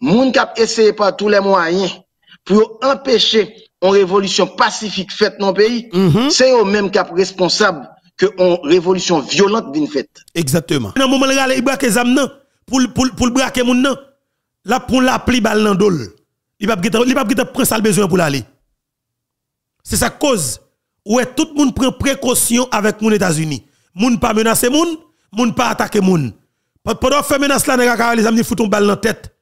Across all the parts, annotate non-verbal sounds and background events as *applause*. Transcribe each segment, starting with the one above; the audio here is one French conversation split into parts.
moun kap essayé par tous les moyens pour empêcher une révolution pacifique faite dans le pays, Mhm. c'est eux même qui sont responsables que une révolution violente vienne faite. Exactement. Dans le moment où il braque zam nan pour pour pour braquer moun nan, là pour la pli bal nan dol. Il il va prendre ça le besoin pour l'aller. C'est sa cause où tout le monde prend précaution avec moun États-Unis. Moun pas menacer moun, moun pas attaquer moun. Pendant faire menace là les amis foutent une balle dans tête.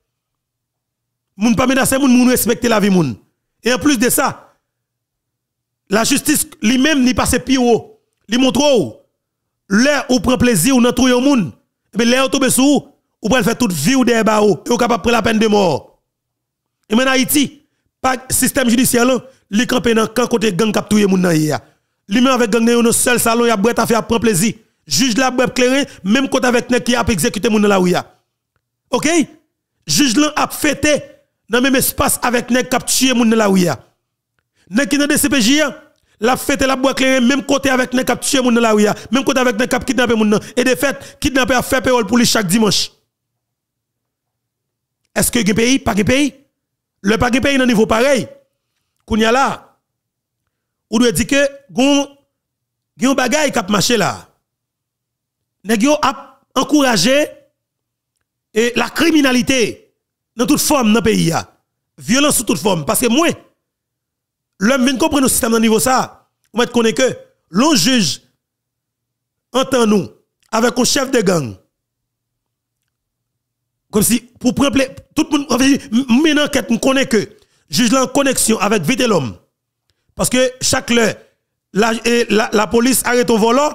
Moun pas menacer moun, moun respecter la vie moun. Et en plus de ça, la justice lui-même ni passe pire haut. Li montre ou l'air ou prend plaisir ou nan touye moun. Mais l'air tombe sous ou, ou faire toute vie ou derrière ou, et ou capable prendre la peine de mort. Et maintenant Haïti, pas système judiciaire là, li campé dans camp côté gang k'ap touye moun nan hier. Li même avec gang un seul salon, y a bret à faire prendre plaisir. Juge la bret clairé, même côté avec nèg qui a exécuté moun nan la ou ya. OK? Juge là a fêté dans même espace avec nèg k'ap tué moun la ou ya. Nèg qui dans DCPJ la fête la bois clair même côté avec nèg k'ap tué moun la ou ya, même côté avec nèg k'ap kidnapper moun et de fait kidnapper fait payol pour lui chaque dimanche. Est-ce que gen pays pas gen pays? Le pas pays dans niveau pareil. Kounya là ou doit dire que gon gen bagay k'ap marché là. Nèg yo a encouragé et la criminalité dans toute forme dans le pays. Violence sous toute forme parce que moi l'homme vient comprendre le système dans niveau ça. On va que l'on juge entend nous avec un chef de gang. Comme si pour prendre tout le monde en fait, m- une enquête on connaît que juge là en connexion avec vite l'homme. Parce que chaque heure la, la, police arrête un volant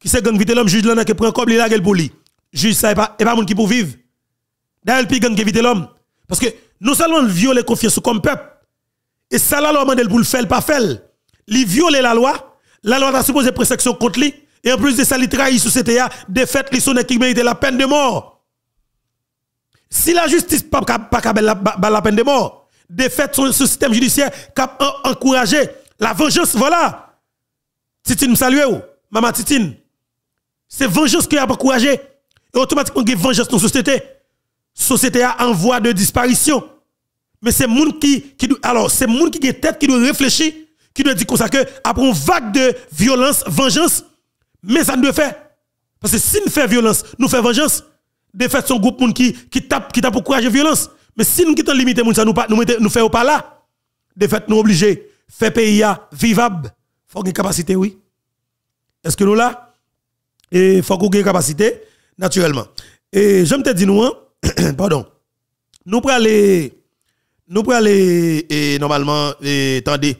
qui c'est gang vite l'homme juge là qui prend comme il gueule pour lui. Juge ça et pas et qui pour vivre. D'ailleurs le gang qui évite l'homme parce que seulement le violer confiance comme peuple et ça là, l'on demande pour le faire, pas faire. Il viole la loi. La loi a supposé protection contre lui. Et en plus de ça, il trahit. De fait, il sonne qui mérite la peine de mort. Si la justice pas pas la, la peine de mort, de fait, son, ce système judiciaire cap en- encouragé la vengeance. Voilà. Titine, me salue, maman Titine. C'est vengeance qui a encouragé. Et automatiquement, a vengeance dans la société. Société a en voie de disparition. Mais c'est moun qui qui alors c'est moun qui a tête qui doit réfléchir, qui doit dire comme ça que après une vague de violence, vengeance, mais ça ne doit faire parce que si nous faisons violence, nous faisons vengeance. De fait son groupe moun qui qui tape qui tape pour courage violence. Mais si nous quittons limiter nous nous mette- nous faisons pas là. De fait nous obligés faire pays vivable. Faut une capacité oui. Est-ce que nous là? Et faut qu'on ait capacité naturellement. Et j'aime te dire nous hein, *clears throat* pardon. Nous pour aller nous et, normalement et, attendez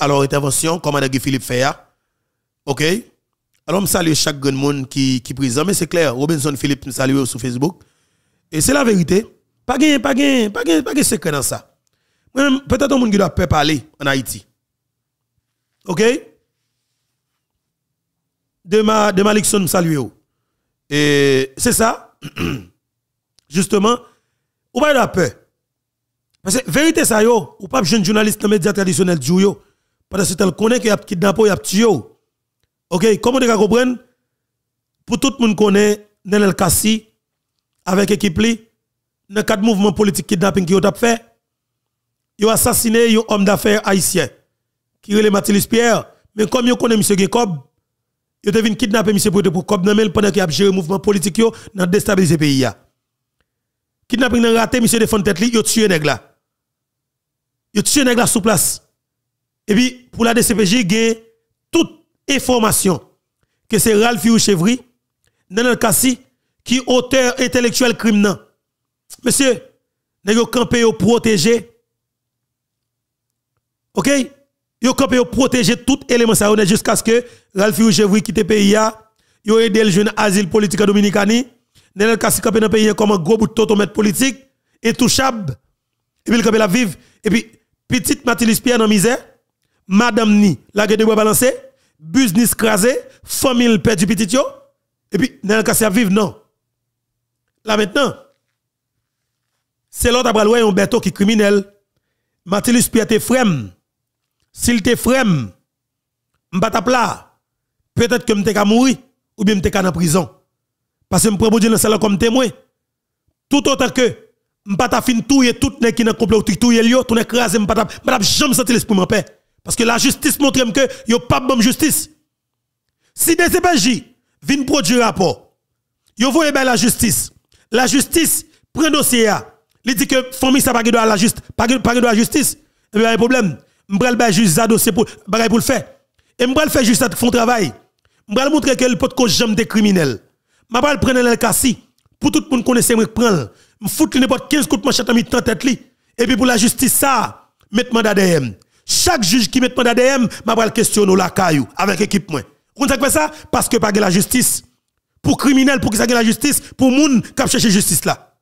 alors intervention Guy Philippe fait ya. OK? Alors je salue chaque grand monde qui qui présent mais c'est clair Robinson Philippe me salue sur Facebook. Et c'est la vérité. Pas gain pas gain pas gain pas gain secret dans ça. Peut-être un monde qui doit parler en Haïti. OK? De ma de Malikson me salue et c'est ça? *clears throat* justement ou pas de peur parce que vérité ça yo, ou pas jeune journaliste dans médias traditionnels du yo, parce que tel connaît qu'il y a kidnappé, il y a tué. OK, comment tu comprendre? Pour tout le monde connaît Nenel Kassi avec équipe li dans quatre mouvements politiques kidnapping qui ont fait, ils ont assassiné un homme d'affaires haïtien qui est Mathilde Pierre, mais comme ils connaissent monsieur Gekob, ils ont venu kidnapper monsieur pour pour Cob nan pendant qu'il a géré mouvement politique yo dans déstabiliser pays ya. Kidnapping nan raté monsieur défend tête li, yo tué nèg là. Yo tué nèg là sous place. Et puis pour la DCPJ gagne toute information que c'est Ralph Chevry Nenel Kassi qui auteur intellectuel crime nan. Monsieur, nèg yo campé yo protéger OK? Yo campé yo protéger tout élément ça jusqu'à ce que Ralph ou Chevry quitte le pays ya. Yo aidé le jeune asile politique Dominicani. Nenel Kassi campé dans pays comme un gros bout de totomètre politique intouchable. Et puis campé la vive et puis petite Mathilde Pierre dans misère, madame ni la gueule de business crasé, famille perdu petit yo et puis Nenel Kassi a vivre non. Là maintenant c'est l'autre après un bateau qui criminel. Mathilde Pierre te frème. S'il te frème, m'bata plat, peut-être que m'te ka mourir ou bien m'te ka en prison. Parce que m'prends Dieu dans celle comme témoin. Tout autant que m'pas ta fin touyer tout nèg qui dans complot touyer yo, tout écraser m'pas ta m'pas jamais senti l'esprit en paix parce que la justice montre que yo pas bonne justice. Si des CPJ produire rapport, yo voyez bien la justice. La justice prend dossier il dit que famille ça pas droit la justice, pas droit la justice. Et bien un problème, m'bral ba juge ça dossier pour bagay pour le faire. Et m'bral faire juste ça font travail. M'bral montrer que le pot ko jambe des criminels. M'bral prendre le cassi pour tout le monde connaisse me prendre. M'fout n'importe 15 coups de manchette en temps tête li. Et puis pour la justice ça, mettre mandat d'ADM. Chaque juge qui met mandat d'ADM, m'a questionner la caillou avec équipe moi. Vous fait ça? Parce que pas la justice. Pour criminel, pour qui ça la justice, pour moun qui chercher justice là.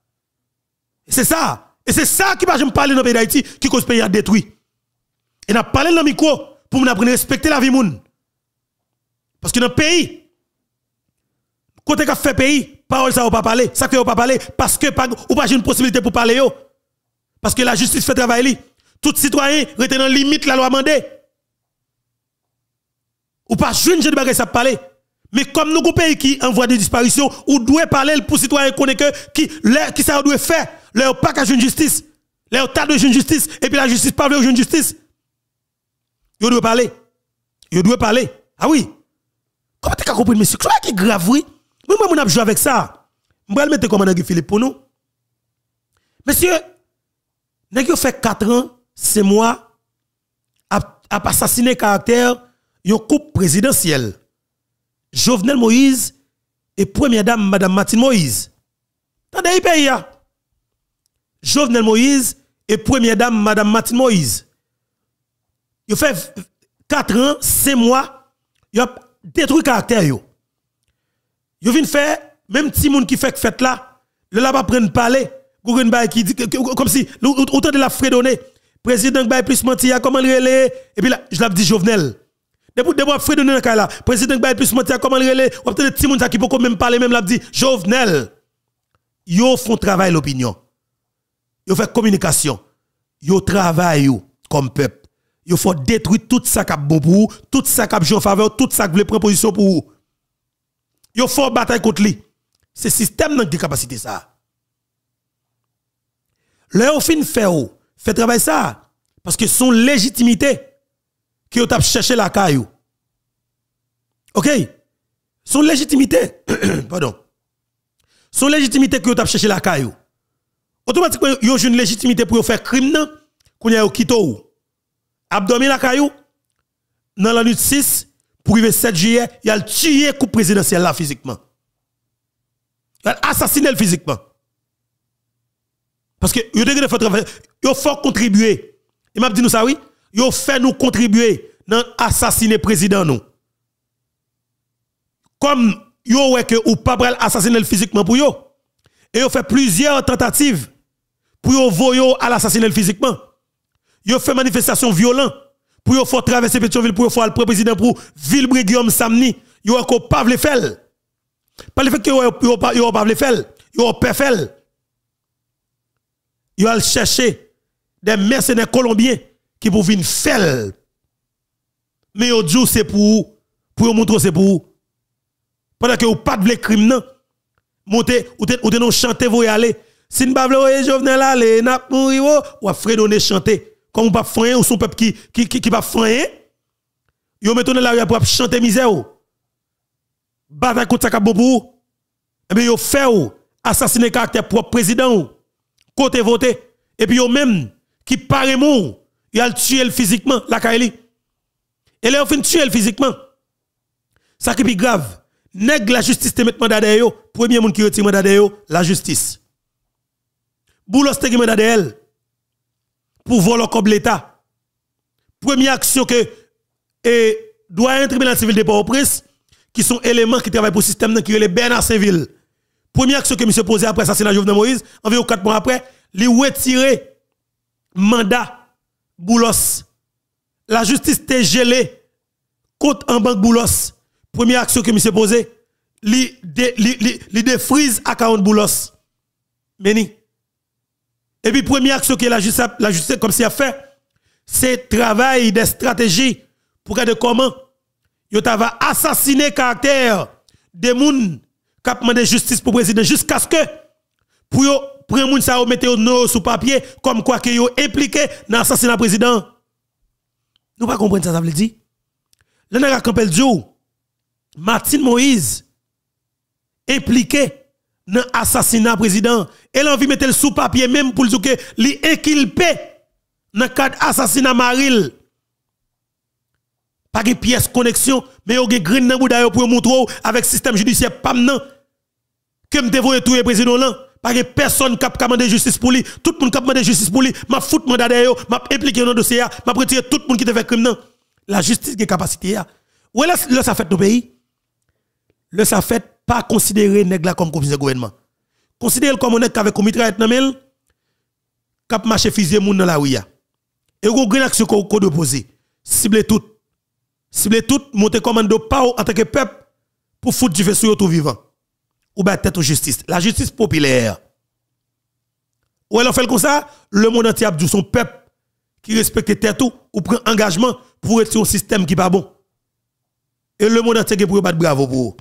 C'est ça. Et c'est ça qui va me parler dans le pays d'Haïti qui cause pays à détruit. Et n'a parlé dans le micro pour nous apprendre respecter la vie. Parce que dans le pays, côté qu'a fait pays, parole ça ou pas parler, ça fait ou pas parler parce que pas ou pas une possibilité pour parler. Parce que la justice fait travail Tout citoyen rete dans limite la loi mandée. Ou pas jeune jeune bagay ça parler. Mais comme nous pays qui envoie des disparitions, ou doit parler pour citoyen connaît que qui qui ça doit faire, leur pas qu'à une justice. Leur tas de jeune justice et puis la justice pas de jeune justice. Yo doit parler. Yo doit parler. Ah oui. Comment tu as compris monsieur? C'est qui grave oui. Moi on joué avec ça. Je vais mettre comme un Philippe pour nous. Monsieur, nèg fait 4 ans, c'est moi a, a assassiné caractère yon coupe présidentiel. Jovenel Moïse et première dame madame Martine Moïse. Tendez pays Jovenel Moïse et première dame madame Martine Moïse. Yo fait 4 ans, 5 mois, yo détruit caractère yo. Yo vinn faire même petit monde qui fait fête là, le là pas prendre parler, qui dit comme si autant de la fredonner. Président Baye plus menti, comment le relais? Et puis là je l'ai dit Jovenel. Depuis de fredonner dans là, président Baye plus menti, comment le relais, ou peut-être petit monde qui peut même parler même l'a dit Jovenel. Yo font travail l'opinion. Yo fait communication. Yo travail comme peuple. Yo faut détruire tout ça qui bon pour vous, tout ça qui en faveur, tout ça qui veut prendre position pour vous. Yo faut bataille contre lui. C'est système qui a capacité ça. Au fin fait, fait travail ça. Parce que son légitimité, qui ont cherché la caillou. OK? Son légitimité, *clears throat* pardon. Son légitimité qui ont cherché la caillou. Automatiquement, yo une légitimité pour faire crime qu'on a quitto. Abdomen la dans la nuit 6 pour arriver 7 juillet, il a tué coup présidentiel là physiquement. Il a assassiné physiquement. Parce que yo devez faire travail, contribuer. Il m'a dit nous ça oui, yo fait nous contribuer dans assassiner président nous. Comme yo ouais que ou pas assassiner physiquement pour yo. Et yo fait plusieurs tentatives pour yo voyo à l'assassiner physiquement. Yo fait manifestation violente pour yo faire traverser Pétionville pour yo faire le président pour Villebré Guillaume Samni. Yo encore pas le faire. Pas le fait que yo yo pas yo pas le faire. Yo pas faire Ils ont chercher des mercenaires colombiens qui pour venir faire. Mais au dit c'est pour pour montrer c'est pour pendant que vous pas de crime non monter ou te ou te non chanter vous y aller si nous pas voulons Jovenel aller n'a mourir ou a fredonner chanter comme pas frein ou son peuple qui qui qui, qui pas frein yo mettons la rue pour chanter misère bataille contre ça bon pour. Et bien yo fait assassiner caractère propre président côté voté. Et puis yo même qui paraît mou il a tué physiquement la Kaili et là on fin tuer physiquement. Ça qui est grave. Nèg la justice te met mandat yo. Premier monde qui retire mandat yo la justice. Boulos te mandat elle pour voler comme l'état première action que et doit un tribunal civil de Port-au-Prince qui sont éléments qui travaillent pour le système qui est le Bernard Saint-Ville première action que monsieur posé après assassinat Jovenel Moïse environ 4 mois après li retirer mandat Boulos. La justice te gelé contre en banque Boulos. Première action que monsieur posé, de, li défrise account Boulos. Meni. Et puis première action que la justice la justice comme si a fait, c'est travail de stratégie pour regarder comment yo va assassiner caractère des moun qui demandé justice pour président jusqu'à ce que pour prend moun ça mettez no sous papier comme quoi que yo impliqué dans l'assassinat président. Nous pas comprendre ça ça veut dire. Le nèg a campel Martin Moïse impliqué dans l'assassinat président. Elle a envie de mettre le sous papier même pour dire que inculpé dans le cadre assassinat Maril. Pas de pièce connexion, mais yo gen green nan bouda pour montrer avec système judiciaire pam nan que me dévoyer tout le président là. Pas de personne qui a demandé justice pour lui. Tout le monde qui a demandé justice pour lui. M'a foutu mandat d'ailleurs, m'a impliqué dans le dossier, m'a retiré tout le monde qui te fait crime La justice qui a capacité. Où est le ça fait nos pays? Le ça fait pas considérer nèg là comme commissaire gouvernement. Considérer comme est avec un mitraillette nan mel, cap marché fusée moun dans la rue Et une action qu'on de poser. Cible tout. Cible tout, monter commando pas en tant que peuple pour foutre du feu sur tout vivant. Ou bien tête aux justice. La justice populaire. Ou elle fait comme ça, le monde entier a son peuple qui respecte tête ou prend engagement pour être un système qui pas bon. Et le monde entier pour battre bravo pour.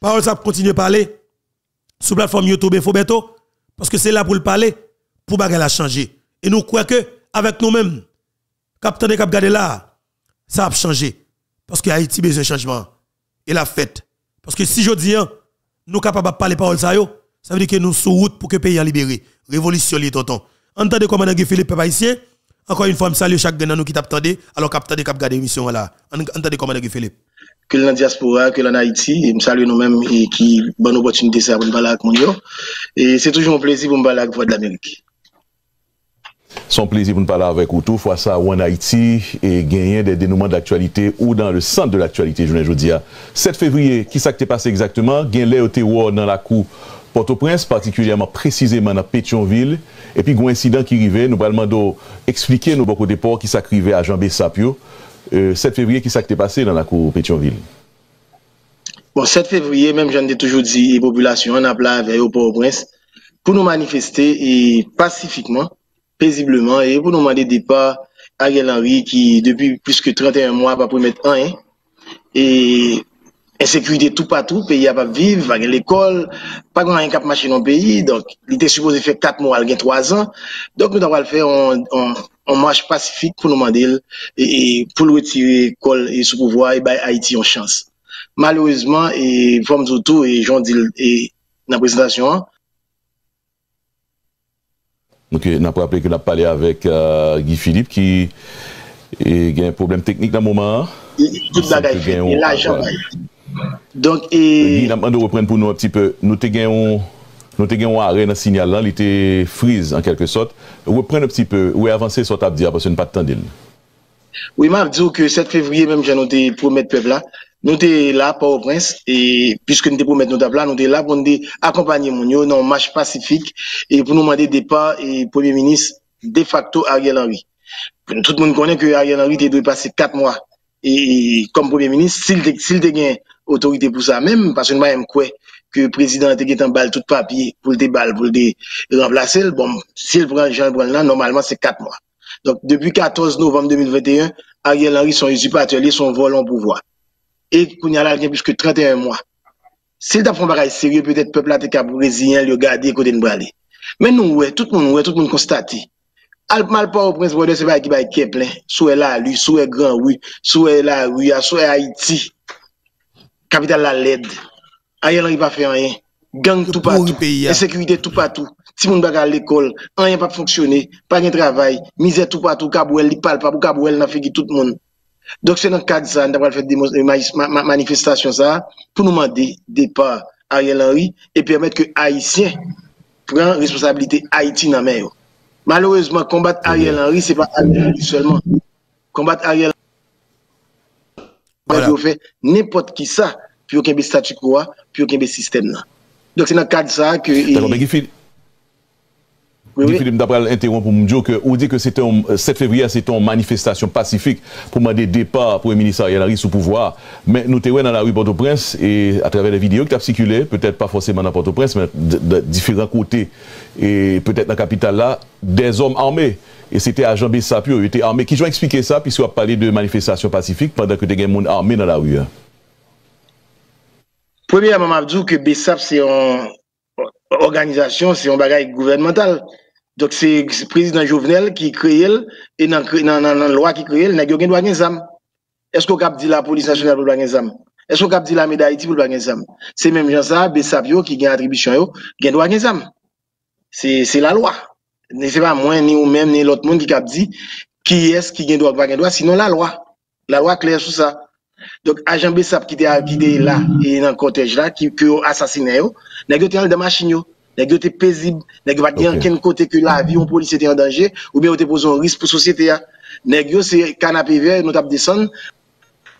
Parole ça continue à parler la plateforme YouTube Infobeto parce que c'est là pour le parler pour bagarre la changer. Et nous croyons que avec nous-mêmes, capitaine de cap là, ça a changé parce que Haïti besoin de changement. Et la fête. Parce que si je dis, hein, nous capables de parler parole ça, ça veut dire que nous sommes sur route pour que le pays soit libéré. Révolution, les tontons. Entendez comment Philippe Peuple haïtien? Encore une fois, je salue chaque nous qui t'attendait. Alors, capitaine de cap l'émission là. Entendez comment Philippe que dans la diaspora, que en Haïti. Et je salue nous-mêmes et qui bonne opportunité ça pour nous parler avec mon Et c'est toujours un plaisir pour nous parler avec Voix de l'Amérique. Son plezi pou nou pala avèk ou tou fwa sa ou an Haiti e genyen de denouman d'aktualite ou dan le sant de l'aktualite jounen joudia. 7 fevriye, ki sa kte pase exactement, gen le ou te wò nan la kou Port-au-Prince, partikulyaman precizeman nan Petionville, epi gwen insidan ki rive, nou balman do eksplike nou boko depor ki sa krive a Jean B. Sapio. Bessapio. 7 euh, février, qui s'est passé dans la cour Pétionville? Bon, 7 février, même j'en ai toujours dit, les populations, on a appelé au Port-au-Prince pour nous manifester et pacifiquement, paisiblement, et pour nous demander départ à Ariel Henry qui, depuis plus que 31 mois, va mettre un, et Ensekurite tou patou, peyi ap ap viv, agen l'ekol, pa gwen an yon kap machi nan peyi, donk li te supose fek 4 moun al gen 3 an, donk nou daval fe an manj pasifik pou nou mandel, e, e pou lou etire kol e sou pouvoi, e bay Haiti yon chans. Malouzman, e fom zoutou, e jondil nan prezentasyon an. Donc, nan pou aple ke nan pale avek uh, Guy Philippe ki e, gen problem teknik nan mouman an. Tout bagay, e la jan bagay. Donk e... Gui, nan mando repren pou nou a pti pe, nou te gen yon, nou te gen yon are nan sinyal lan, li te friz an kelke sot, repren a pti pe, ou e avanse sot ap di apos yon pat tendil. Oui, ma ap di ou ke 7 fevriye menm jan nou te promet pepla, nou te la pa ou prins, e piske nou te promet nou tabla, nou te la pou nou te akompanyen moun yo nan match pacifik, e pou nou mande depa, e premier ministre de facto Ariel Henry. Tout moun konen ke Ariel Henry te dwe pase 4 mwa, e kom premier ministre, sil te, sil te gen... otorite pou sa menm, pasyon ba yon kwe, ke prezident te getan bal tout papye, pou lte bal, pou lte remplase, bon, si el pran, jan pran lan, normalman se 4 mwa. Donc, depi 14 novem 2021, Ariel Henry son usipateur li son volon pou vwa. E koun yalal gen pwiske 31 mwa. Se l da pran baray serye, pwetet pepla te ka breziyen, li yo gade kote n brale. Men nou we, tout moun we, tout moun konstati. Alp mal pa ou prens brode se bay ki bay keplen, sou e la lui, sou e gran oui, sou e la oui, sou e Haiti, Kapital la led. Aye lan yi pa fe anyen. Gang tout patou. Ensekurite tout patou. Ti moun baga l'ekol. Anyen pa fonksyone. Pa gen travay. Mize tout patou. Kabouel li pal pa pou kabouel nan fegi tout moun. Dok se nan kad sa, nan pral fèt manifestasyon sa, pou nou mande depa Ariel Henry e permèt ke Haitien pran responsabilite Haiti nan mè yo. Malouèzman, kombat Ariel Henry, se pa Ariel Henry seulement. Kombat Ariel Henry. Fait n'importe qui ça puis aucun statut quo, puis aucun système là. Donc c'est dans le cadre de ça que. Oui, oui. Philippe d'après l'interrompre pour me dire que, on dit que c'était 7 février, c'était une manifestation pacifique pour demander départ pour le ministre Ariel Henry sous pouvoir. Mais nous étions dans la rue Port-au-Prince et à travers les vidéos qui ont circulé, peut-être pas forcément dans Port-au-Prince, mais de, différents côtés et peut-être dans la capitale là, des hommes armés. E se te ajan besap yo, yo te arme. Ki jwa eksplike sa, pis yo ap pale de manifestasyon pasifik pandan ke te gen moun arme nan la ou ya? Premye, Mam Abdou, ke besap se yon organizasyon, se yon bagay gouvernemental. Dok se prezident Jovenel ki kreye l, e nan, nan, nan, nan lwa ki kreye l, nan gen dwa gen zam. Esko kap di la polis nasyonal pou dwa gen zam? Esko kap di la meda iti pou dwa gen zam? Se menm jan sa, besap yo ki gen atribisyon yo, gen dwa gen zam. Se la lwa. Ce n'est pas moi, ni ou même, ni l'autre monde qui a dit qui est-ce qui a droit, pas droit, sinon la loi. La loi claire sur ça. Donc, agent Bessap qui était là, et dans le cortège là, qui a assassiné, il a dans la machine, Nèg yo te paisible, nèg pas okay. aucun côté que la vie un policier était en danger ou bien te pose un risque pour société Nèg yo c'est canapé vert nous t'a descendre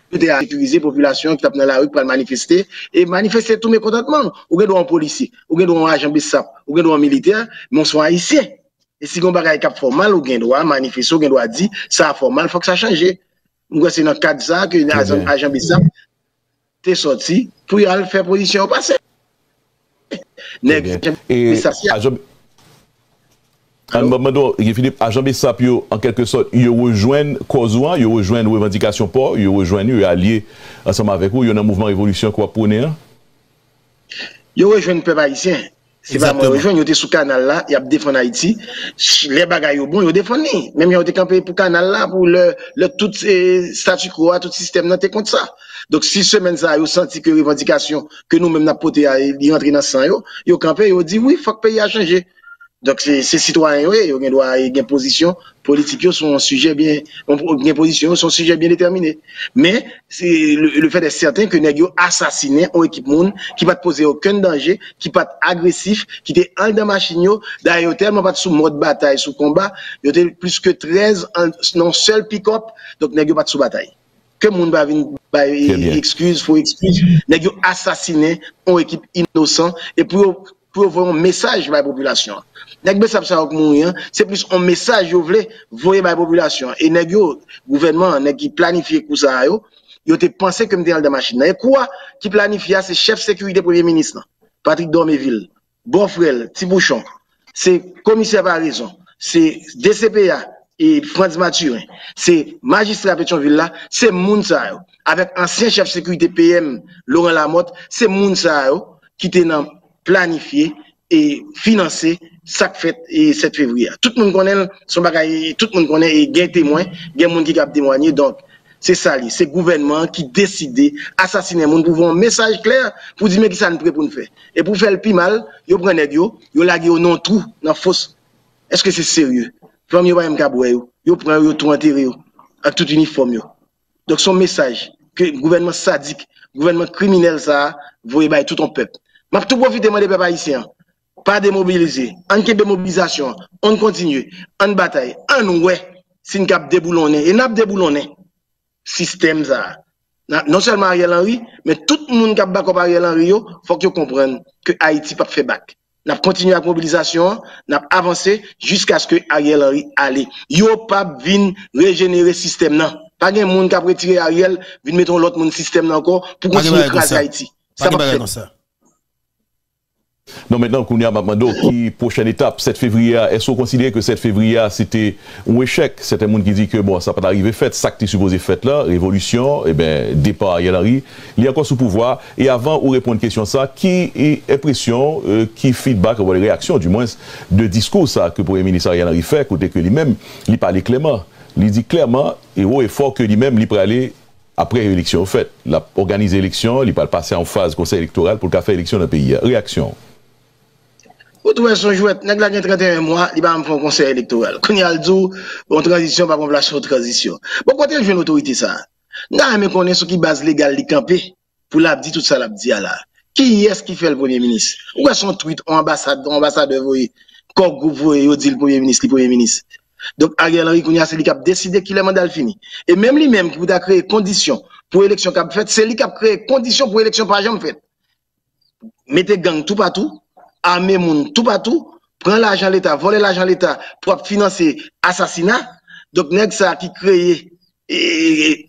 pour sécuriser population qui t'a dans la rue pour manifester et manifester tous mes contentements. Ou gen un policier, ou gen un agent BISAP, ou gen un militaire, mais on soit haïtien. E si kon bagay kap formal ou gen do a manifesto, gen do a di, sa formal fok sa chanje. Mwen se nan kat sa, ki yon ajan bisap, te soti pou yon al fè pozisyon ou pase. Nèk, ajan... An mwen do, Filip, ajan bisap yo, an kelke sot, yo rejoen kozouan, yo rejoen revendikasyon po, yo rejoen yo, yo alye ansama vek ou, yo nan mouvman revolisyon kwa pounen. Yo rejoen pe bayisyen. Se pa mwen rejoun, yo te sou kanal la, yo ap defon Haiti, le bagay yo bon, yo defon ni. Mem yo te kampe pou kanal la, pou le, le tout eh, statu kwa, tout sistem nan te kont sa. Dok si semen sa yo senti ke revendikasyon ke nou men napote a e, li rentre nan san yo, yo kampe yo di, oui, fok pe ya chanje. Dok se, se sitwanyen we, yo gen do a gen pozisyon politik yo son suje bien, bon, gen pozisyon yo son suje bien determine. Men, le, le fet est certain ke neg yo asasine ou ekip moun ki pat pose okun danje, ki pat agresif, ki te an dan machin yo, da yo telman pat sou mod batay, sou komba, yo tel plus ke 13 an, nan sel pikop, dok neg yo pat sou batay. Ke moun ba vin ba ekskuse, fo ekskuse, neg yo asasine ou ekip inosan, e pou yo pou yo voyon mesaj ba populasyon. Nèk besap sa wak moun yon, se plus on mesaj yo vle voye bay populasyon. E nèk yo, gouvenman, nèk ki planifiye kousa yo, yo te panse kem te al da machin. Nèk e kwa ki planifiye se chef sekurite premier ministre nan, Patrick Dormeville, Bonfrel, Tibouchon, se komiser Parizon, se DCPA, e Frantz Maturin, se magistrat Petionville la, se moun sa yo. Avèk ansyen chef sekurite PM, Laurent Lamotte, se moun sa yo, ki te nan planifiye e finanse ça fait et 7 février. Tout le monde connaît son bagage, tout le monde connaît et gain témoin, gain monde qui a témoigné donc c'est ça c'est le gouvernement qui décide assassiner monde pour un message clair pour dire mais ça nous prêt pour nous faire? Et pour faire le plus mal, yo prend yo, yo lagué au non trou dans fosse. Est-ce que c'est sérieux? Femme yo pas même kaboué yo, yo prend tout enterré yo avec tout uniforme. Donc son message que gouvernement sadique, gouvernement criminel ça, voyez tout un peuple. M'a tout profiter des peuples haïtiens pas démobiliser, en démobilisation, on continue, en bataille, en ouais, si nous cap déboulonner, et n'a déboulonner, système ça. Non seulement Ariel Henry, mais tout le monde qui a battu Ariel Henry, faut que comprenne que Haïti pas fait bac. N'a continué la mobilisation, n'a avancé jusqu'à ce que Ariel Henry allait. Yo pas vin régénérer système non. Pas de monde qui a retiré Ariel, vin mettre l'autre monde système encore pour continuer à Haïti. Ça pas fait. Non, maintenant, Kounia Mamando, qui prochaine étape, 7 février, est-ce qu'on considère que 7 février, c'était un échec? Certains monde qui dit que bon, ça peut arriver fait, ça que tu supposé fait là, révolution, et eh ben, départ à Yalari, il a encore sous pouvoir? Et avant, on répond à une question ça, qui est impression, euh, qui feedback, ou les réactions, du moins, de discours ça que le Premier ministre Ariel fait, côté que lui-même, il parlait clairement. Il dit clairement, et haut et fort que lui-même, il peut aller après l'élection fait. Il a l'élection, il peut passer en phase conseil électoral pour le faire élection dans le pays. Réaction Ou tou wè son jwet, nèk la gen 31 mwa, li ba m fon konser elektoral. Kouni al djou, bon transisyon pa kon plas sou transisyon. Bon kote jwen otorite sa. Nan mè konen sou ki baz legal li kampe, pou labdi tout sa labdi ala. Ki yes ki fè l premier minis? Ou wè son tweet, ambasade, ambasade voye, kor group voye, yo di l premier minis, li premier minis. Donk Ariel Henry kouni al se li kap deside ki le mandal fini. E mèm li mèm ki pou ta kreye kondisyon pou eleksyon kap fèt, se li kap kreye kondisyon pou eleksyon pa jom fèt. Mete gang tout patou, armer moun tout partout, prendre l'argent l'État, voler l'argent l'État pour financer assassinat. Donc, nèg ça qui crée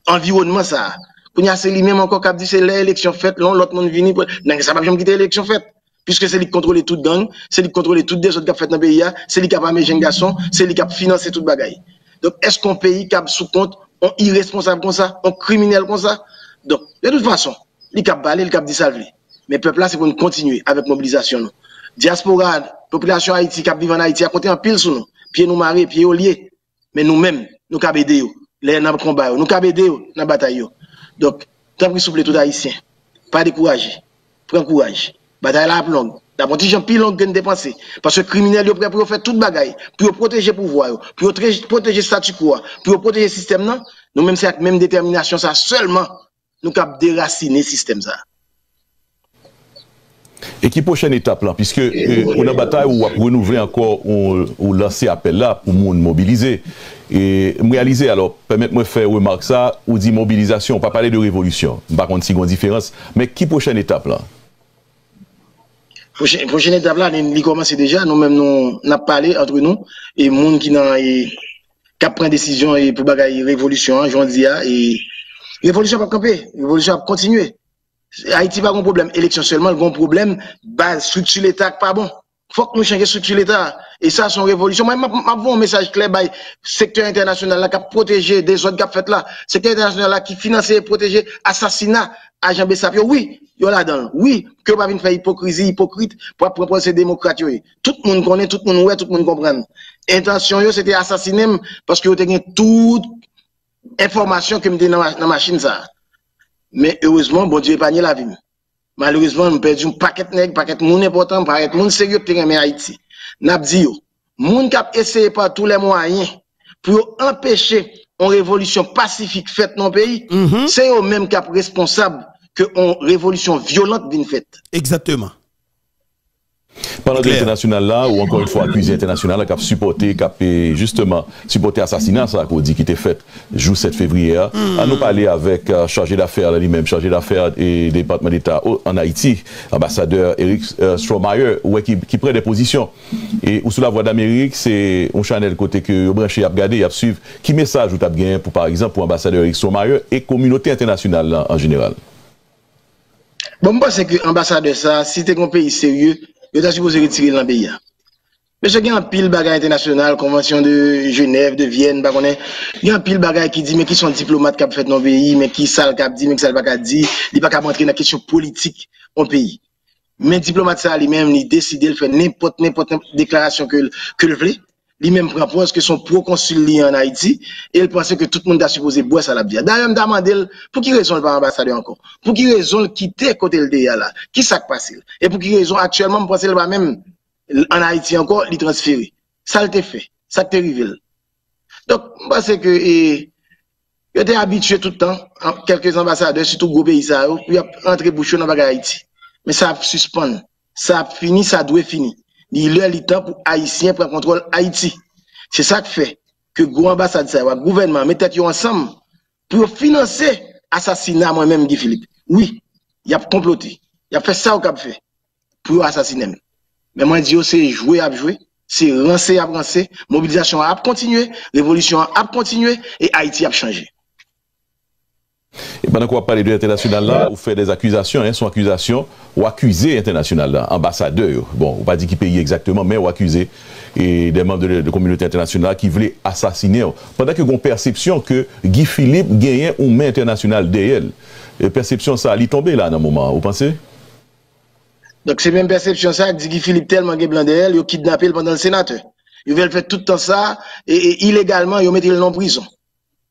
environnement ça. Quand y a c'est lui-même encore qui dit c'est l'élection faite, l'autre monde vini, nèg ça pas jamais quitter l'élection faite. Puisque c'est lui qui contrôle toute gang, c'est lui qui contrôle toutes les autres qui fait dans le pays, c'est lui qui a mes jeunes garçons, c'est lui qui a financé toute bagaille. Donc, est-ce qu'on pays qui a sous compte, on irresponsable comme ça, on criminel comme ça? Donc, de toute façon, il a balé, il a dit salvé. Mais peuple là, c'est pour nous continuer avec mobilisation. diaspora, population Haïti qui vivent en Haïti a compté en pile sur nous. Pieds nous marrer, pieds au lié. Mais nous-mêmes, nous avons aidé les dans le combat, nous avons aidé dans la bataille. Donc, tant que souple tout haïtien, pas décourager. Prends courage. Bataille la longue. D'abord, j'en pile longue gagne dépenser parce que criminel yo prêt pour faire toute bagaille, pour protéger pouvoir, pour protéger statu quo, pour protéger système non. Nous même c'est avec même détermination ça seulement nous cap déraciner système ça. E ki pochen etap lan, piske euh, ou nan batay ou ap renouvle ankor ou lanse apel la pou moun mobilize. E m realize alo, pemet mwen fè remark sa, ou di mobilizasyon, pa pale de revolusyon. Bakon si gwen diferans, men ki pochen etap lan? Pochen etap lan, li komanse deja, nou men nou nap pale entre nou, e moun ki nan e, kap pren desisyon e, pou bagay revolusyon, joun di ya, e revolusyon ap kapè, revolusyon ap kontinue. Haïti pa kon problem eleksyon selman, kon problem base, struktu l'Etat pa bon. Fok nou chanje struktu l'Etat. E sa son revolisyon. Mwen mavou an mesaj kler bay sektèr internasyonal la ka proteje de zot kap fèt la. Sektèr internasyonal la ki finanse proteje asasina a Jean Bessapio. Oui, yon la dan. Oui, ke pa vin fè hipokrizi, hipokrit pou apropos se demokrat yo. Tout moun konen, tout moun wè, tout moun kompren. Intensyon yo se te asasinem paske yo te gen tout informasyon ke mte nan machin sa. Mais heureusement, bon Dieu épargne la vie. Malheureusement, nous perdu un paquet de nègres, paquet de monde important, paquet de monde sérieux qui en Haïti. N'a dit qui a essayé par tous les moyens pour empêcher une révolution pacifique faite dans le pays, mm-hmm. c'est eux même qui sont responsables que une révolution violente d'une faite. Exactement. Pendant l'internasyonal la, ou ankon yon fwa akwize internasyonal la, kap supporte, eh, kap justement, supporte asasina sa akou di ki te fet jou 7 fevriye a, mm. an nou pale avek uh, chaje d'affer la li menm, chaje d'affer et Departement d'Etat an Haiti, ambassadeur Eric uh, Strohmeyer, ouwe ki, ki pre de posisyon. Et ou sou la voie d'Amerik, se on chanel kote ke yo branche ap gade, ap suiv, ki mesaj ou tap gen pou par exemple pou ambassadeur Eric Strohmeyer et kominote internasyonal la an general? Bon, mwen pense ki ambassadeur sa, si te kon peyi serye, yo ta suppose retire lan peyi ya. Mè se gen an pil bagay internasyonal, konvansyon de Genève, de Vienne, bakonè, gen an pil bagay ki di men ki son diplomat kap fèt nan peyi, men ki sal kap di, men ki sal baka di, li baka mantre nan kesyon politik an peyi. Men diplomat sa li men, li deside l fè nèmpot, nèmpot, nèmpot deklarasyon ke l vle, Li menm pranpons ke son prokonsul li an Haiti, el pense ke tout moun da supose bwè sa la bia. Da yon daman del, pou ki rezon l pa ambasade ankon? Pou ki rezon l kite kote l deya la? Ki sak pasil? E pou ki rezon aktuelman mpwase l pa menm an Haiti ankon li transferi? Sa l te fe, sa te rivel. Dok, mpwase ke e, yo te abitue toutan, kelkes ambasade, sitou gobe isa yo, yo ap rentre bouchou nan baga Haiti. Men sa ap suspon, sa ap fini, sa dwe fini. Il est le temps pour Haïtiens prendre contrôle Haïti. C'est ça qui fait que le ambassade, le gouvernement, mettent ensemble pour financer l'assassinat moi-même, Guy Philippe. Oui, il a comploté. Il a fait ça au cap fait pour assassiner. Mais moi, je dis, c'est jouer à jouer, c'est rancer à rancer, mobilisation a continué, révolution a continué et Haïti a changé. Et pendant qu'on va parler de l'international là, on fait des accusations, hein, sont accusations, ou accusés international là, ambassadeurs. Bon, on va dire qui paye exactement, mais ou accusés et des membres de la de communauté internationale qui voulaient assassiner. Pendant que qu'on perception que Guy Philippe gagnait une main internationale derrière. Et perception ça allait tomber là dans un moment, vous pensez? Donc c'est même perception ça que Guy Philippe tellement gagne blanc derrière, il a kidnappé pendant le sénateur. Ils veulent faire tout le temps ça et, et illégalement ils ont mis le en prison.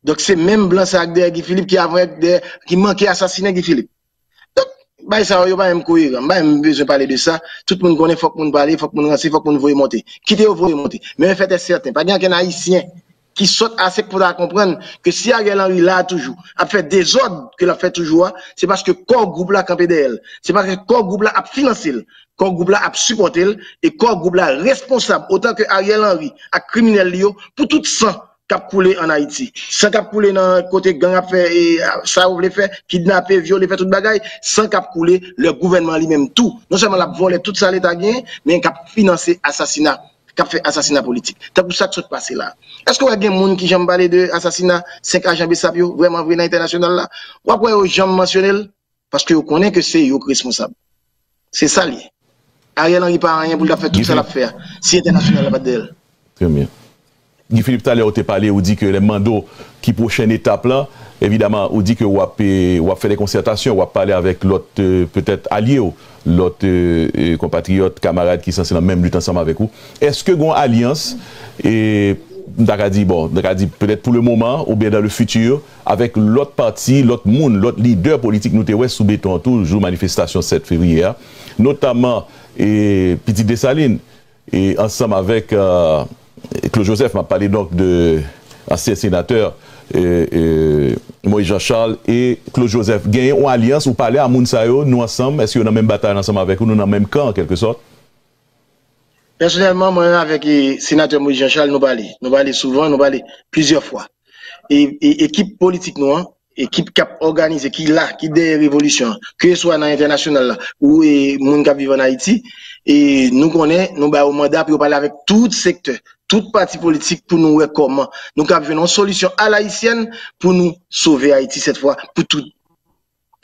Donc c'est même Blanc de Guy Philippe qui avait qui manquait assassiner Guy Philippe. Donc bah ça yo pas même cohérent, bah même besoin de parler de ça. Tout le monde connaît faut que monde parler, faut que monde renseigner, faut que monde voyer monter. Quitter voyer monter? Mais en fait est certain, pas qu'un haïtien qui saute assez pour comprendre que si Ariel Henry là toujours a fait des ordres que l'a fait toujours, c'est parce que corps groupe là campé d'elle. C'est parce que corps groupe là a financé, corps groupe là a supporté et corps groupe là responsable autant que Ariel Henry a criminel pour tout ça cap coulé en Haïti. Sans cap coulé dans côté gang a fait et ça voulait faire kidnapper, violer, faire toute bagaille, sans cap coulé le gouvernement lui-même tout. Non seulement l'a volé tout ça l'état gain, mais cap financé assassinat, cap fait assassinat politique. C'est pour ça que ça se passe là. Est-ce qu'on y a des gens qui j'aime parler de assassinat 5 agents Bessapio vraiment vrai dans international là? Ou après aux gens mentionnel parce que vous connaissez que c'est eux responsable. C'est ça lié. Ariel Henry pas rien pour faire tout ça l'affaire. Si international pas d'elle. Très bien. Guy Philippe Talè ou te pale ou di ke eh, euh, euh, eh, eh, bon, le mando ki pochen etap lan, evidaman ou di ke wap, wap fè de konsertasyon, wap pale avèk lot peut-être alye ou, lot euh, kompatriot, kamarade ki sanse nan menm lut ansam avèk ou. Eske gon alians, e daka di, bon, daka di, peut-être pou le mouman ou bien dan le futur, avèk lot parti, lot moun, lot lider politik nou te wè soube ton tou, jou manifestasyon 7 fevriye, notaman, e Petit Desaline, e ansam avèk... Euh, Claude Joseph m'a parlé donc de ancien sénateur euh, euh Moïse Jean-Charles et Claude Joseph. Gagné une alliance, vous parlez à Mounsayo, nous ensemble, est-ce que nous avons même bataille ensemble avec vous, nous dans le même camp en quelque sorte Personelman, mwen avèk senatèr Moïse Jean-Charles nou balè. Nou balè souvan, nou balè plizèr fwa. Ekip politik nou an, ekip kap organize, ki la, ki de revolisyon, kè swa nan internasyonal la, ou e moun kap vivan Haiti, e nou konè, nou balè ou mandat, pi ou balè avèk tout sektèr. Tout pati politik pou nou wèk koman. Nou kap venon solisyon al Haitien pou nou sove Haiti set fwa, pou tout.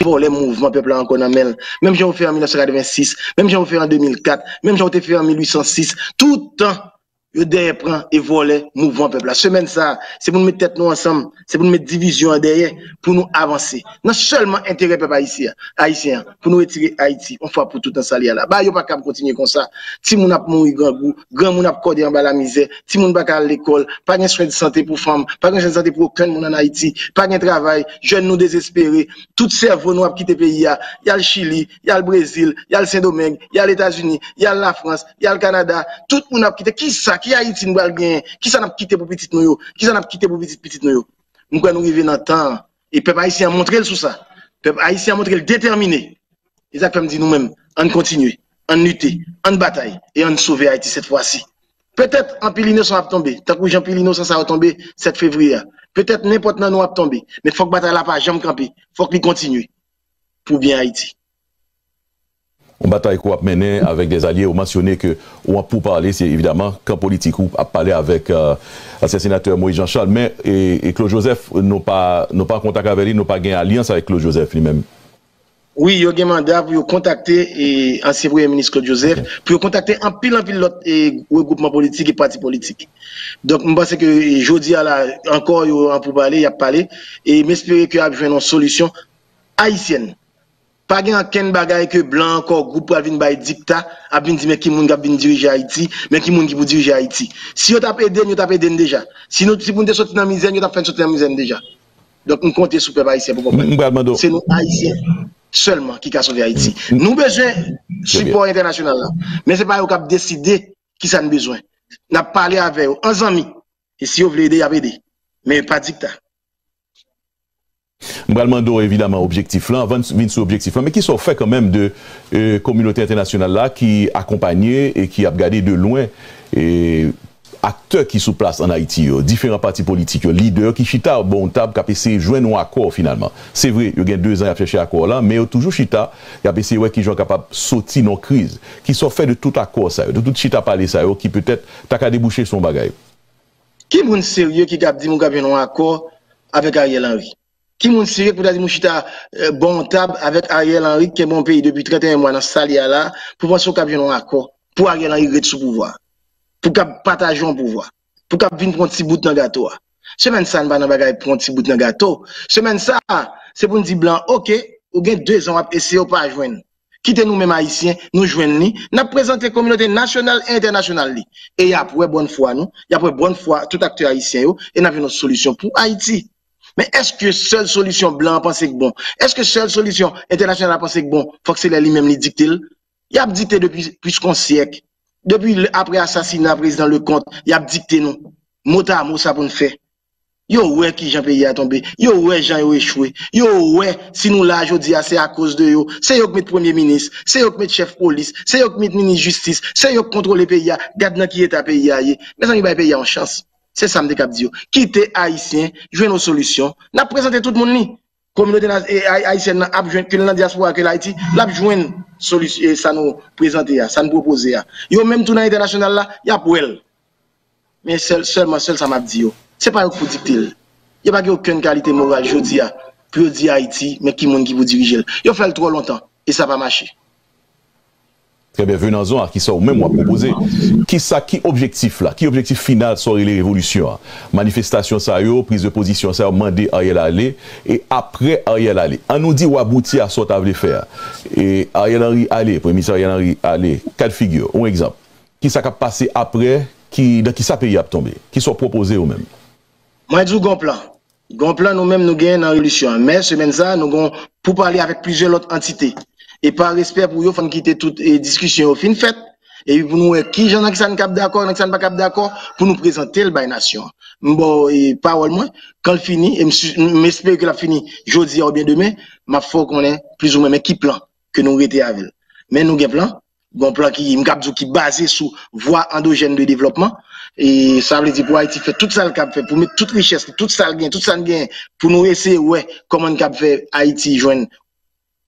pour les mouvements peuple en Même j'ai fait en 1986, même j'ai fait en 2004, même j'ai fait en 1806, tout le temps yo derrière prend et voler mouvement peuple. La semaine ça, c'est pour nous mettre tête nous ensemble, c'est pour nous mettre division derrière, pour nous avancer. Non seulement intérêt peuple haïtien, haïtien, pour nous retirer Haïti, on fois pour tout en salir là. Bah, yo pas capable continuer comme ça. Si moun ap mouri grand goût, grand moun ap cordé en bas la misère, si moun pas à l'école, pas de soins de santé pour femmes, pas de soins de santé pour aucun monde en Haïti, pas de travail, jeunes nous désespérés, tout cerveau nous ap quitté pays Il y a le Chili, il y a le Brésil, il y a le Saint-Domingue, il y a les États-Unis, il y a la France, il y a le Canada, tout monde ap quitté. Qui ça? Qui Haïti nous gagner Qui ça n'a quitté pour petit nous Qui ça n'a quitté pour petit petit nous Nous nous arriver dans temps et peuple haïtien a montré le sous ça. Peuple haïtien a montré le déterminé. Ils ont dit nous-mêmes, on continue, on lutter, on bataille et on sauver Haïti cette fois-ci. Peut-être en pile innocent va tomber. Tant que ça va tomber 7 février. Peut-être n'importe nous va tomber. Mais faut que bataille là pas jamais camper. Faut qu'il continue pour bien Haïti. une bataille qu'on a menée avec des alliés. On mentionné que, on pour parler, c'est évidemment qu'un politique a parlé avec euh, l'ancien sénateur Moïse Jean-Charles, mais et, et Claude Joseph n'a pas, pas contact avec lui, n'a pas gagné alliance avec Claude Joseph lui-même. Oui, yo gen mandat pou yo kontakte ansi vouye ministre Claude Joseph, pou yo kontakte anpil anpil lot regroupman politik e pati politik. Donk mbase ke jodi ala, ankor yo anpou bale, yap pale, e mespere ki yo apjwen an solusyon Haitienne. Pa gen anken bagay ke blan anko goup pou alvin bay dikta, ap vin di men ki moun kap vin dirije Haiti, men ki moun ki pou dirije Haiti. Si yo tap eden, yo tap eden deja. Si nou si pou nde soti nan mizen, yo tap fen soti nan mizen deja. Donk nou konte soupe pa Haitien pou kompren. Se nou Haitien, seulement ki ka soti Haiti. Nou bezwen support internasyonal la. Men se pa yo kap deside ki sa nou bezwen. Nap pale ave yo, an zami. E si yo vle ede, ap ede. Men pa dikta. Mbralman do, evidemment, objektif lan, avan vin sou objektif lan, men ki sou fè kan menm de euh, komunote internasyonal la ki akompanye e ki ap gade de loin e akteur ki sou plas an Haiti yo, diferent parti politik yo, lider ki chita bon tab kapese jwen nou akor finalman. Se vre, yo gen 2 an ap chèche akor lan, men yo toujou chita kapese wè ki jwen kapap soti nan kriz, ki sou fè de tout akor sa yo, de tout chita pale sa yo, ki peutet tak a debouchè son bagay. Ki moun serye ki kap di moun kap yon akor avèk a yel anvi? Ki moun sire pou ta di moun chita euh, bon tab avèk Ariel Henry ki moun peyi depi 31 mwa nan salya la pou pon sou kap yon akor pou Ariel Henry ret sou pouvoi. Pou kap patajon pouvoi. Pou kap vin pronti si bout nan gato a. Semen sa nan ba nan bagay pronti si bout nan gato. Semen sa, se pou nou di blan, ok, ou gen 2 an wap ese yo pa jwen. Kite nou men maïsien, nou jwen ni. Nap prezante kominote nasyonal e internasyonal li. E yapwe bon fwa nou, yapwe bon fwa tout akte haïsien yo, e nap yon nou solusyon pou Haiti. Men eske sel solisyon blan panse k bon? Eske sel solisyon internasyon panse k bon? Fok se lè li mèm li diktil? Yap dikte depi pwiskon siyek. Depi apre asasina prezident le kont, yap dikte nou. Mota a mousa pou nou fè. Yo wè ki jan peyi a tombe. Yo wè jan yo echwe. Yo wè si nou la jodi a ah, se a koz de yo. Se yo kmet premier minis. Se yo kmet chef polis. Se yo kmet mini justice. Se yo kontrole peyi a. Gad nan ki eta peyi a ye. Mè san yon bay peyi a an chans. Se samde kap diyo. Kite Haitien, jwen nou solusyon. Na prezante tout moun ni. Komunote Haitien nan ap jwen, kwen nan diaspora ke l'Haiti, l'ap jwen solusyon sa nou prezante ya, sa nou propose ya. Yo menm tou nan internasyonal la, ya pou el. Men sel, selman sel sa map diyo. Se pa yo pou diktil. Yo pa ge okun kalite moral, yo di ya. Pyo di Haiti, men ki moun ki pou dirijel. Yo fel tro lontan, e sa pa mache. Trebe, venan zon a ki sa ou men mwa propose, ki sa ki objektif la, ki objektif final sori le revolusyon. Manifestasyon sa yo, prise de pozisyon sa yo, mande Ariel Ale, e apre Ariel Ale. An nou di wabouti a sot avle fer. E Ariel Henry Ale, premise Ariel Henry Ale, kad figyo, ou ekzamp. Ki sa ka pase apre, ki, da ki sa peyi ap tombe, ki so propose ou men. Mwen djou gon plan. Gon plan nou men nou gen nan revolusyon. Men semen za nou gon pou pale avek plijer lot entite. E pa respect pou yo fan kite tout e diskusyon yo fin fet. E pou nou e ki jan ak san kap d'akor, ak san pa kap d'akor, pou nou prezante l bay nasyon. Mbo, e parol mwen, kan l fini, e mespere ke la fini, jodi ou bien demen, ma fò konen plus ou men men ki plan ke nou rete avil. Men nou gen plan, bon plan ki mkap zou ki base sou voa endojen de devlopman, E sa vle di pou Haiti fè tout sa l kap fè pou mè tout richès, tout sa l gen, tout sa l gen pou nou ese wè koman kap fè Haiti jwen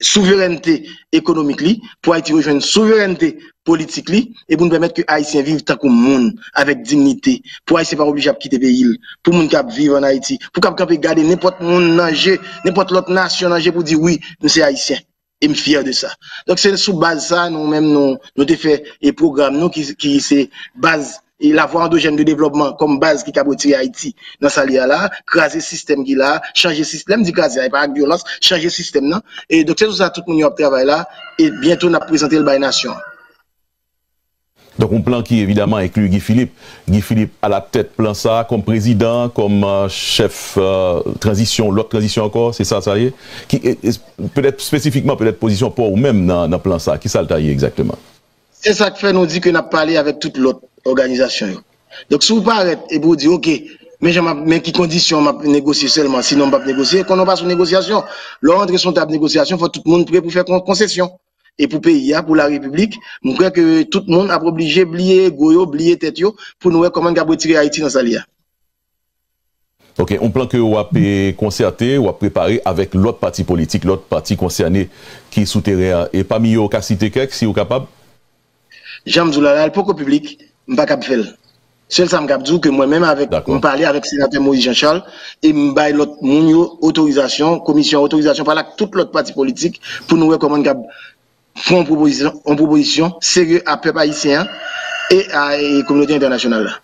souveraineté économique li, pour Haïti rejoindre souveraineté politique li, et pour nous permettre que Haïtiens vivent tant que monde, avec dignité. Pour Haïtiens pas obligé de quitter le pays, pour monde qui vivre en Haïti, pour qu'ils garder n'importe monde danger, n'importe l'autre nation danger pour dire oui, nous sommes Haïtiens. Et je suis fier de ça. Donc c'est sous base ça, nous-mêmes, nous, nous, nous fait et programme, nous, qui, qui c'est base et la voie endogène de développement comme base qui cabotit Haïti dans sa lia là, craser système qui là, changer système, dit craser, pas avec violence, changer système là. Et donc c'est tout ça tout le monde travail là et bientôt on a présenté le bail nation. Donc un plan qui évidemment inclut Guy Philippe. Guy Philippe à la tête plan ça comme président, comme euh, chef euh, transition, l'autre transition encore, c'est ça ça y est. Qui peut-être spécifiquement peut-être position pour ou même dans, dans plan ça, qui ça le taille exactement. C'est ça que fait nous dit que n'a parlé avec toute l'autre organisation. Donc, si vous parlez et vous dites, OK, mais je mais qui condition m'a négocier seulement, sinon m'a négocier, quand on passe aux négociations, l'ordre sur table négociation, faut tout le monde prêt pour faire concession. Et pour pays, pour la République, je crois que tout le monde a obligé oublier goyo, oublier tête pour nous voir comment on retirer Haïti dans sa lia. Ok, on plan que vous avez concerté, vous avez préparé avec l'autre parti politique, l'autre parti concerné qui est souterrain. Et parmi eux, vous cité quelques, si vous capable? J'aime Zoulala, le public. mpa kap fel. Sel sa m kap djou ke mwen menm avèk, m palè avèk senatè Moïse Jean-Charles, e m bay lot moun yo otorizasyon, komisyon otorizasyon, palak tout lot pati politik, pou nou rekomand kap foun proposisyon, serye apè pa isyen, e a komunotè internasyonal la.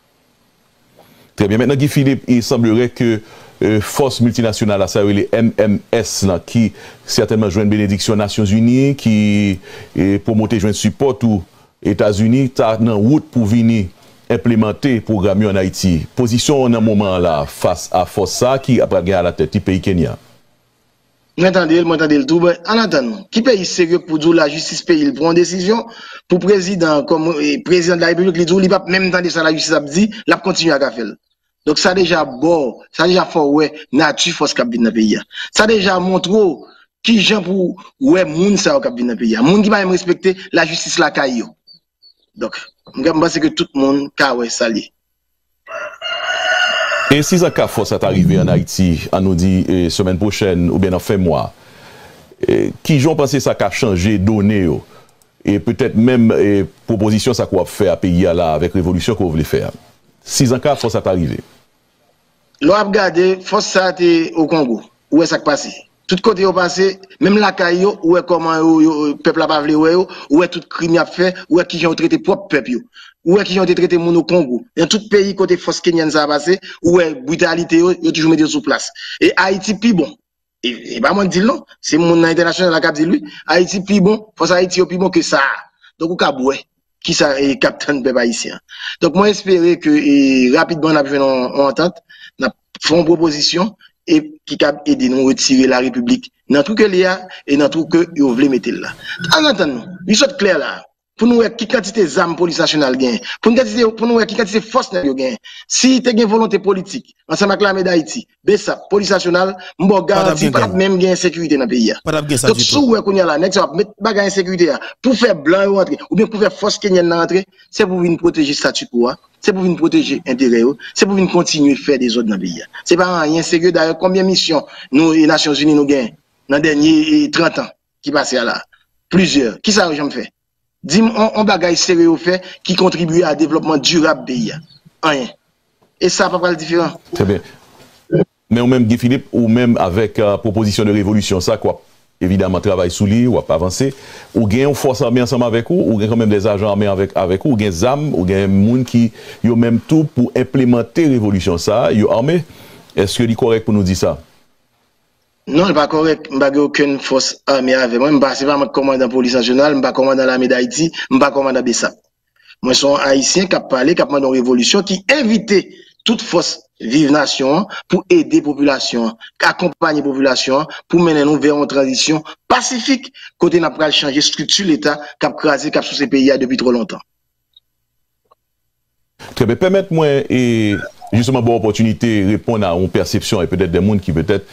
Trè bien, mènen Guy Philippe, il semblerait que euh, force multinationale, sa ou le MMS la, ki certainement jwen bénédiction Nations Unies, ki pou montè jwen support ou Etats-Unis ta nan wout pou vini implemente program yo an Haiti. Pozisyon nan mouman la fase a fosa ki apra gen a la teti peyi Kenya. Mwen tande el, mwen tande el toube, an antan nou, ki peyi seryo pou djou la justice peyi l pron desisyon pou prezident, kom euh, prezident la republik li djou li pap, menm tande sa la justice ap di, la ap kontinu ak a fel. Dok sa deja bo, sa deja fò wè natu fòs kap bin nan peyi ya. Sa deja montrò ki jen pou wè moun sa wè kap bin nan peyi ya. Moun ki pa yon respekte la justice la kay yo. Dok, mga mbase ke tout moun ka wè sali. E si Zaka Fos at arrive an Haiti, an nou di eh, semen pochen ou ben an fe mwa, eh, ki joun panse sa ka chanje donè yo? E petèt mèm eh, proposisyon sa kwa fè a peyi ala avèk revolusyon kwa vle fè a? Si Zaka Fos at arrive? Lo ap gade, Fos sa te o Kongo, ou e sak pasi? Tout côté au passé, même la caille, où est comment le peuple a pas où est tout crime a fait, où est qui ont traité propre peuple, où est qui ont traité mon au Congo. Dans tout pays côté force kenyan ça a passé, où est brutalité, ils toujours mis sous place. Et Haïti plus bon. Et, et pas moi dire non, c'est mon international qui a dit lui, Haïti plus bon, force Haïti plus bon que ça. Donc, ou boué qui ça est capitaine peuple haïtien. Donc, moi, espérer que, rapidement, on a en entente, on a fait une proposition, e ki kap edi nou retire la republik nan tou ke li a, e nan tou ke yo vle metel la. An antan nou, li sot kler la, pou nou wè ki kantite zam polis nasyonal gen, pou nou wè ki kantite fos nan yo gen, si te gen volonté politik, ansan mak la mè da iti, besap, polis nasyonal, mbo garanti pat mèm gen sekurite nan peyi ya. Dok sou wè koun ya la, nek sa wap met bagan sekurite ya, pou fè blan yo antre, ou bien pou fè fos kenyen nan antre, se pou vin proteje statut pou wè, se pou vin proteje intere yo, se pou vin kontinu fè de zot nan peyi ya. Se pa an, yon sekurite da yo, konbyen misyon nou e Nasyon Zuni nou gen nan denye 30 an ki pase ya la, plusieurs, ki sa wè jom fè? Dim an bagay sere yo fe ki kontribuye a devlopman durab beya. Anyen. E sa pa pral diferan. Tre ben. Men ou menm Guy Philippe ou menm avek uh, proposisyon de revolusyon sa kwa evidaman travay sou li ou ap avanse ou gen yon fos arme ansam avek ou ou gen konmen des ajan arme avek, avek ou ou gen zam ou gen moun ki yo menm tou pou implemente revolusyon sa yo arme. Eske li korek pou nou di sa? Non, mba korek, mba ge okun fos ame ave. Mwen mba se pa mwen komandan polis nasyonal, mba komandan la meday di, mba komandan besap. Mwen son haisyen kap pale, kap mandan revolisyon ki evite tout fos vive nasyon pou ede populasyon, akompanye populasyon pou menen nou veyon tradisyon pasifik kote nap pral chanje struktu l'Etat kap krasi kap sou se peyi ya depi tro lontan. Trebe, pemet mwen e... justement bonne opportunité répondre à une perception et peut-être des mondes qui peut-être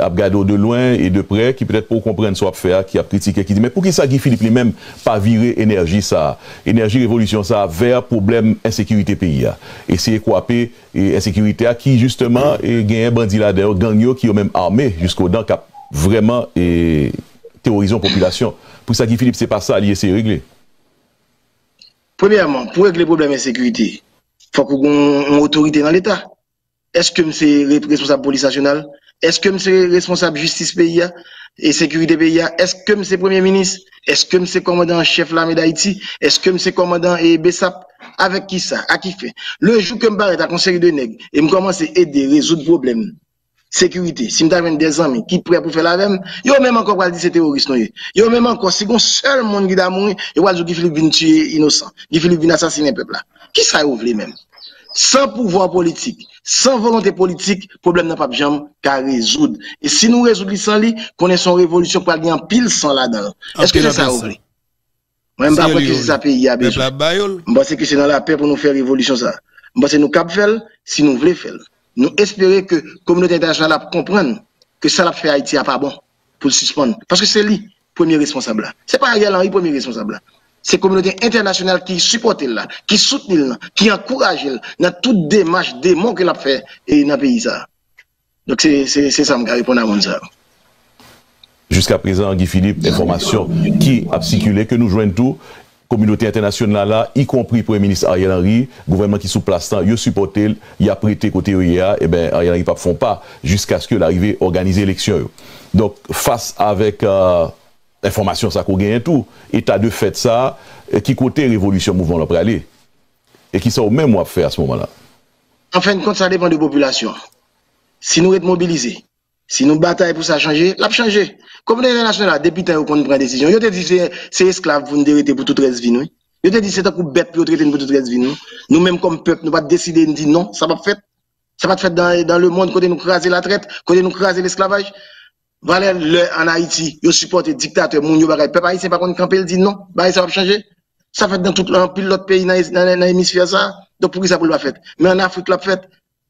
ap gade ou de loin et de près, qui peut-être pou comprenne sou ap fè, qui ap kritike, qui dit, mais pou ki sa Guy Philippe li mèm pa vire énergie sa, énergie révolution sa, vers problème insécurité pays a. Et c'est équapé insécurité a qui justement genye bandi la der, gangyo ki yo mèm armé jusqu'au dan kap vraiment terrorizon population. Pou sa Guy Philippe se pa sa, li ese regle. Premièrement, pou règle problème insécurité, Fok ou kon otorite nan l'Etat. Eske mse responsable polis nasyonal? Eske mse responsable justice peyi ya? E sekurite peyi ya? Eske mse premier ministre? Eske mse komadant chef lame d'Haïti? Eske mse komadant e Besap? Avèk ki sa? A ki fe? Le jou ke mba reta konseri de neg, e mkomanse ede rezout probleme. Sekurite, si mta ven de zanmi, ki pre pou fe la vem, yo menm anko wal di se terorist nou ye. Yo menm anko, si kon sel moun ki da moun, yo wal jou Gifilou bin tuye inosan. Gifilou bin asasine pepla. Là. Qui ça ouvre même? Sans pouvoir politique, sans volonté politique, problème n'a pas jamais qu'à résoudre. Et si nous résoudons sans lui, connaissons révolution pour aller en pile sans là-dedans. Est-ce que c'est ça ouvre Moi, je ne sais pas si ça pays a besoin. Que c'est dans la paix pour nous faire révolution ça. Je pense que nous si nous voulons faire. Nous espérons que la communauté internationale comprenne que ça l'a fait Haïti n'est pas bon pour le suspendre. Parce que c'est lui, premier responsable. Ce n'est pas Ariel Henry, premier responsable. c'est la communauté internationale qui supporte là, qui soutenir là, qui encourage là, dans toute démarche, démon qu'elle a fait et dans le pays. Ça. Donc c'est ça que je réponds à mon ça. Jusqu'à présent, Guy Philippe, information qui a circulé, que nous joignent tout, communauté internationale là, y compris Premier ministre Ariel Henry, gouvernement qui sous place il a supporté, il a prêté côté OIA, et bien Ariel Henry ne font pas jusqu'à ce que l'arrivée organise l'élection. Donc face avec... Euh, Informasyon sa kou genyen tou. Eta de fet sa, eh, ki kote revolusyon mouvon lopre ale. E ki sa ou men mwap fe a se mouman la. An fin kont sa depan de populasyon. Si nou et mobilize, si nou bataye pou sa chanje, lap chanje. Komune renasyon la, depitan yo kon pren desisyon. Yo te di se esklav pou nou derete pou tout resvi nou. Yo te di se ta pou bet pou yo trete nou pou tout resvi nou. Nou menm kom pep nou pat deside nou di non, sa pa fet. Sa pa fet dan, dan le moun kote nou krasi la tret, kote nou krasi l'esklavaj. Valère le en Haïti, yo supporte dictateur moun yo bagay. Peuple haïtien pas contre camper, il dit non, bah ça va changer. Ça fait dans tout l'autre pays dans l'hémisphère ça. Donc pour qui ça pour le faire? Mais en Afrique l'a fait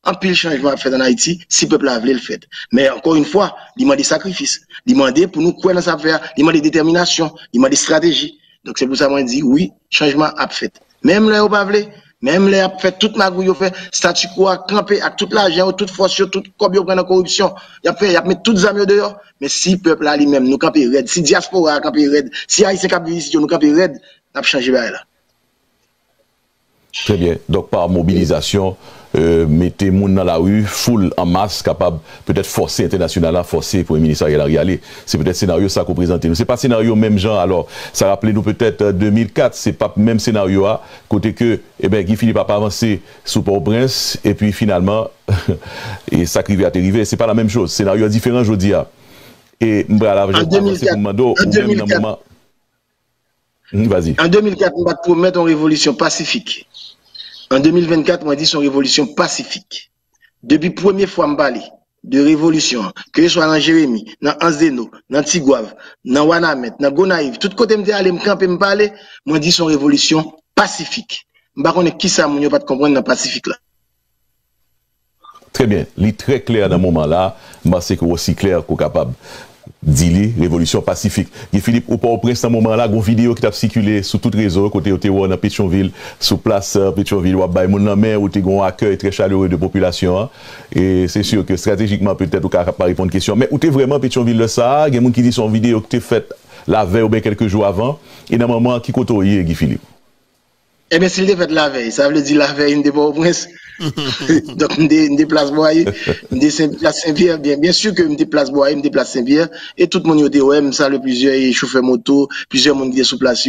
un pile changement à faire en Haïti, si le peuple a voulu le fait. Mais encore une fois, il demande des sacrifices. Il demande pour nous quoi dans sa faire, il demande détermination, demande des stratégies. Donc c'est pour ça que je dis oui, changement a fait. Même là, on pas Même les a fait toute magouille, ils fait statu quo, cramper avec tout l'argent, toute force, toute corbe, ils la corruption. Ils ont fait, ils mis toutes les amis dehors. Mais si peuple là lui-même, nous camper red, si diaspora camper red, si Haïtien camper ici, nous camper red, n'a pas changé là. Très bien. Donc par mobilisation, euh, mettez moun dans la rue, foule en masse, capable peut-être forcer international à forcer pour le ministère à y aller. C'est peut-être scénario ça qu'on présente. C'est pas scénario même genre. Alors, ça rappelait nous peut-être 2004, c'est pas même scénario à côté que, eh ben, Guy Philippe a pas avancé sous Port-au-Prince, et puis finalement, *laughs* et ça à arrivé. C'est pas la même chose. Scénario différent, je dis. Et, en 2004, en 2004, Vas-y. En 2004, on va promettre une révolution pacifique. En 2024, moi, dit son révolution pacifique. Depuis première fois, je de révolution, que ce soit dans Jérémy, dans Anzeno, dans Tigouave, dans Wanamet, dans Gonaïve, tout côté me aller me camper dit son révolution pacifique. Je ne sais qui ça, je ne pas comprendre dans pacifique là. Très bien. Il très clair dans ce moment-là. C'est aussi clair qu'on est capable Dili, Revolution Pacifique. Ge Filip, ou pa ou prens nan mouman la, goun video ki tap sikule sou tout rezo, kote ou te wou nan Petionville, sou plas Petionville, wap bay moun nan men, ou te goun akèy tre chalore de populasyon. E se sure ke strategikman petè ou ka pa ripon kèsyon. Men ou te vreman Petionville le sa, gen moun ki di son video ki te fèt la vey ou ben kelke jou avan, e nan mouman ki koto ye, Ge Filip? E eh ben si li te fèt la vey, sa vle di la vey, in de bo ou prens... *laughs* Donc, je me déplace Boaï, je me déplace Saint-Pierre. Bien, bien sûr que je me déplace Boaï, je me déplace Saint-Pierre. Et tout le monde est ouais, ça, le plusieurs chauffeurs moto, plusieurs monde qui est sous place.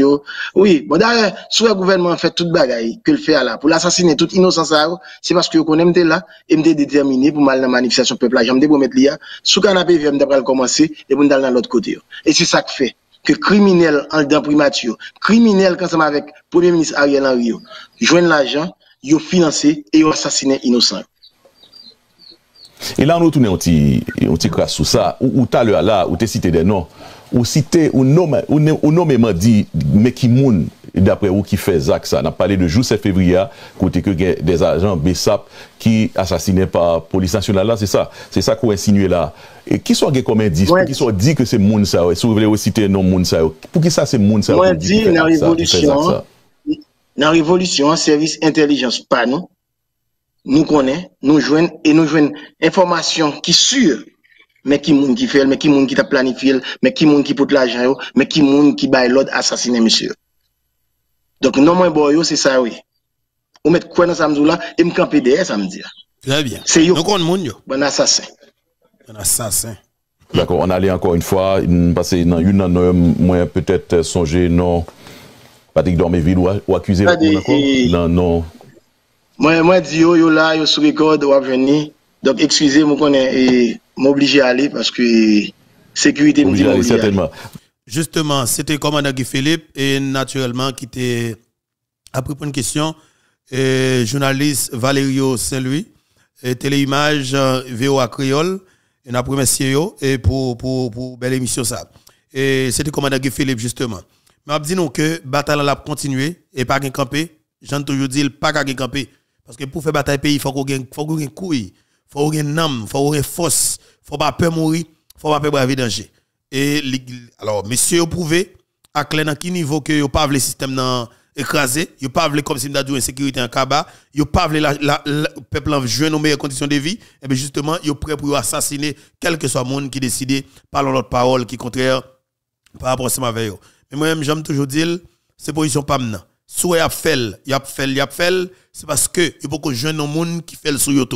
Oui, bon, d'ailleurs, soit le gouvernement fait toute bagaille que le fait là, pour l'assassiner toute innocence c'est parce que je connais là, et me déterminé pour mal dans la manifestation peuple là. Je me mettre là, sous canapé, je me commencer, et me dans l'autre côté. Et c'est ça que fait que criminel en dans primature, criminel quand ça avec premier ministre Ariel Henry, joindre l'argent, yo finanse e yo asasine inosan. E la nou toune yon ti kras sou sa, ou, ou ta le ala, ou te site de nan, ou site, ou nomeman di Mekimoun, dapre ou ki fe zak sa, nan pale de jou 7 fevriya, kote ke gen des ajan Besap ki asasine pa polis nasyonal la, se sa, se sa kou insinue la. E ki so gen komen di, ouais. pou ki so di ke se moun sa yo, sou vle ou site non moun sa yo, pou ki sa se moun sa yo. Mwen di nan revolisyon, nan revolisyon, servis intelijans pa nou, nou konen, nou jwen, e nou jwen informasyon ki sur, men ki moun ki fel, men ki moun ki ta planifil, men ki moun ki pout la jan yo, men ki moun ki bay lod asasine misyo. Donk nan mwen boy yo, se sa we. Ou met kwen nan samzou la, e mkampi deye samdi ya. Très bien. Se yo, bon asasin. Bon asasin. D'accord, on allait encore une fois, parce que dans une année, moi peut-être euh, songer, non... Patrick Dormeville ou, ou accuser le Non, non. Moi, moi, dis yo, yo là, yo sur record, ou venir. Donc, excusez, moi, connais, m'obliger à aller parce que sécurité me dit certainement. Justement, c'était commandant Guy Philippe et naturellement qui était après une question et journaliste Valerio Saint-Louis et téléimage euh, VOA Créole et n'a remercié et pour pour pour belle émission ça. Et c'était commandant Guy Philippe justement. Mais dit nous que bataille l'a continuer et pas camper. J'en toujours dit pas qu'à camper parce que pour faire bataille pays il faut qu'on gagne faut qu'on gagne couille, faut qu'on gagne âme, faut qu'on gagne force, faut pas peur mourir, faut pas peur braver danger. Et alors, monsieur, vous prouvé à clair dans quel niveau que vous pas le système dans écrasé, vous pas comme si vous une sécurité en cabas, vous pas la, la, la peuple en jouer nos meilleures conditions de vie, et bien justement, vous prêt pour assassiner quel que soit monde qui décide, parlons notre parole qui contraire par rapport à ce avec Mais moi-même, j'aime toujours dire, c'est position pas maintenant. Y a fait, y a fait, y a fait, c'est parce que il y a beaucoup de jeunes monde qui fait le sous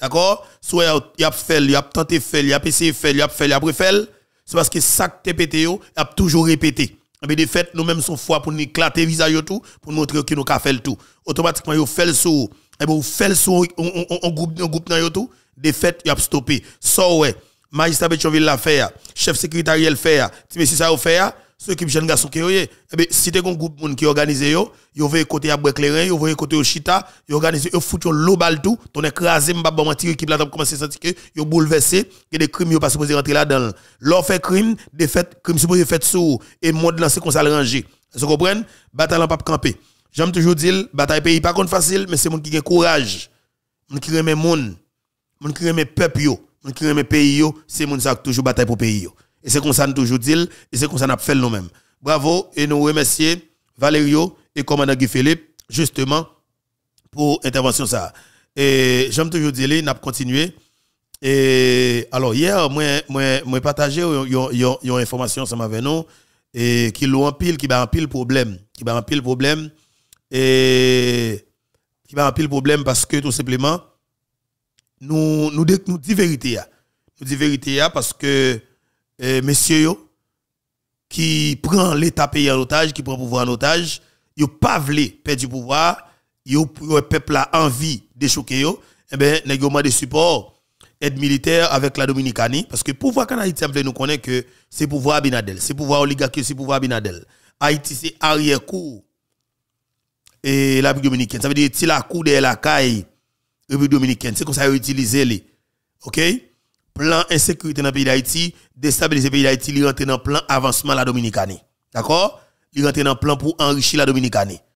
D'accord? Soit y a fait, y a tenté faire, y a essayé faire, y a fait, y a préféré c'est parce que ça que pété yo, a toujours répété. Mais de fait, nous-mêmes sommes foi pour nous éclater visage tout, pour nous montrer que nous fait le tout. Automatiquement, yo fait le sou. Et bien, vous faites le sou, on groupe, dans tout. De fait, il a stoppé. So, ouais, magistrat Betchonville l'a fait, chef secrétariel fait, si ça fait, ceux qui jeune garçon qui eh ben si t'es un groupe monde qui organise yo yo veut côté à éclairé yo veut côté au chita yo organise yo fout yo l'obal tout ton écrasé m'ba bon mentir qui là commencer sentir que yo bouleversé que des crimes yo pas supposé rentrer là dedans l'or fait crime des faits crime supposé fait sous et monde lancé comme ça le ranger vous comprenez? Bataille pas camper j'aime toujours dire bataille pays pas contre facile mais c'est monde qui a courage. Monde qui remet monde monde qui remet peuple yo monde qui remet pays yo c'est monde ça toujours bataille pour pays yo et c'est comme ça nous toujours dit, et c'est comme ça nous fait nous-mêmes. Bravo, et nous remercions Valerio et commandant Guy Philippe, justement, pour l'intervention ça. Et j'aime toujours dire, nous avons continué. Et alors, hier, moi, moi, moi partagé une information avec nous, et qui l'ont en pile, qui va en pile problème. Qui va en pile problème. Et qui va en pile problème parce que tout simplement, nous, nous, nous, dit vérité. Nous dit vérité parce que eh, messieurs qui prend l'État pays en otage, qui prend le pouvoir en otage, yo pas voulu perdre du pouvoir, yo peuple a envie de choquer yo, eh ben nèg de support aide militaire avec la Dominicanie parce que pouvoir qu'en Haïti nous connaît que c'est pouvoir Abinadel, c'est pouvoir oligarque, c'est pouvoir Abinadel. Haïti c'est arrière cour et la République dominicaine, ça veut dire c'est la cour de la caille République dominicaine, c'est comme ça utiliser les. OK? Plan insécurité dans le pays d'Haïti, déstabiliser le pays d'Haïti, il rentre dans le plan avancement la Dominicanie. D'accord? Il rentre dans le plan pour enrichir la Dominicanie.